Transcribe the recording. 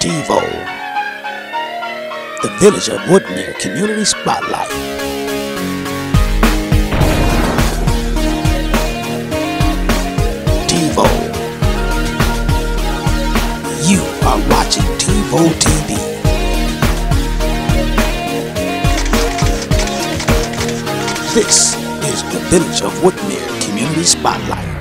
Devo, the Village of Woodmere Community Spotlight. Devo, you are watching Devo TV. This is the Village of Woodmere Community Spotlight.